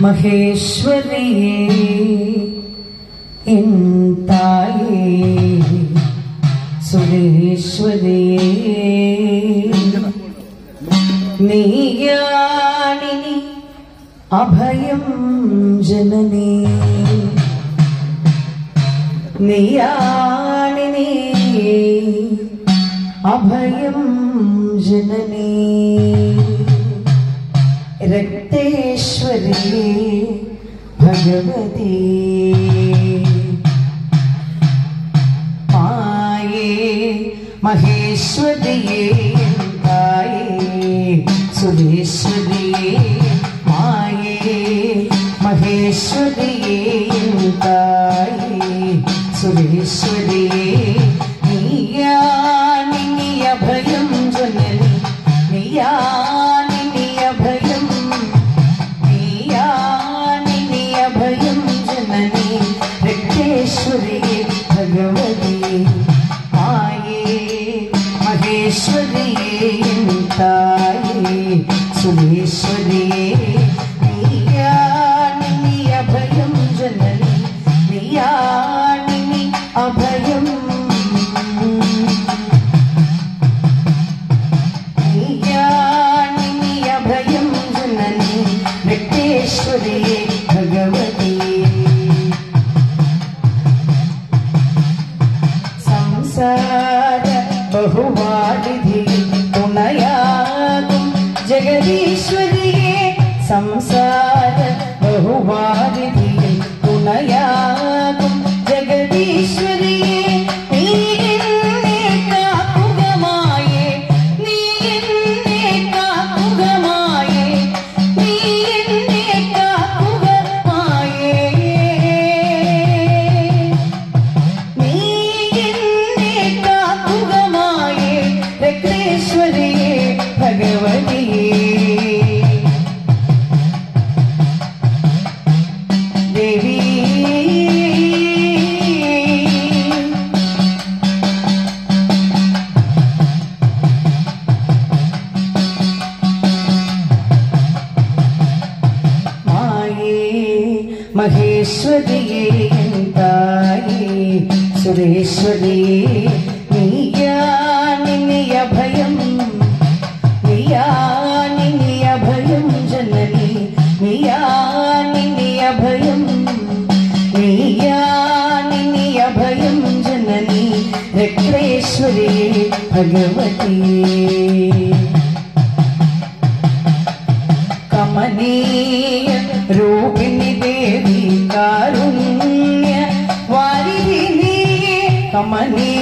മഹേശ്വരിയേ N തായേ സുരേശ്വരിയേ നീയാണിനി അഭയം ജനനീ. നീയാണിനി അഭയം ജനനീ. ये भगवते। माये महेश्व മഹേശ്വരിയേ തായേ സുരേശ്വരിയേ നീയാണിനി അഭയം ജനനി. നീയാണിനി അഭയം. നീയാണിനി അഭയം ജനനി. വെങ്കടേശ്വരിയേ ഭഗവതി. സംസാര बहुवानिधि पुनयागुं जगदीश्वरिये संसार बहुवानिधि पुनयागुं जगदीश्वरिये മഹേശ്വരിയേ തായി. സുരേശ്വരിയേ നീയാണിനി ജനനി. ജനനി. കമനീയ രൂപിണി money.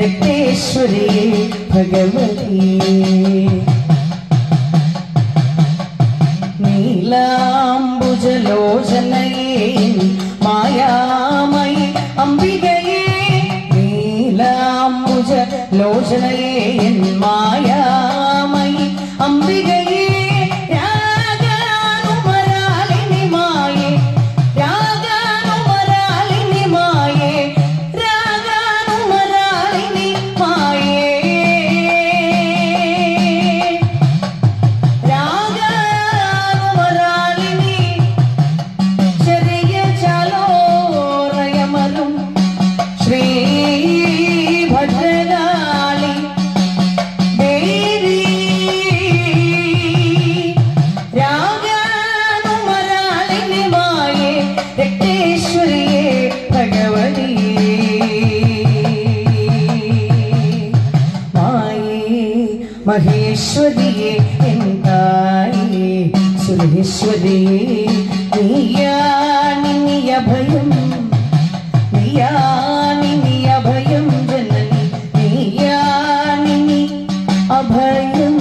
ജനനി ഭഗവതി. നീലാംബുജലോചനയേ മായാമയി അംബികയേ. നീലാംബുജ ലോചനയേ മായാമയി మహేశ్వరియే ఎంతాయి సురేశ్వరియే నీయా నియ భయం నీయా నియ భయం జనని నీయా ని అభయం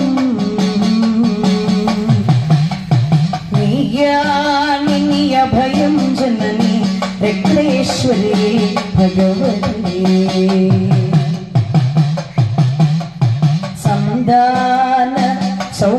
నీయా నియ భయం జనని వెంకటేశ్వరియే భగవన్ So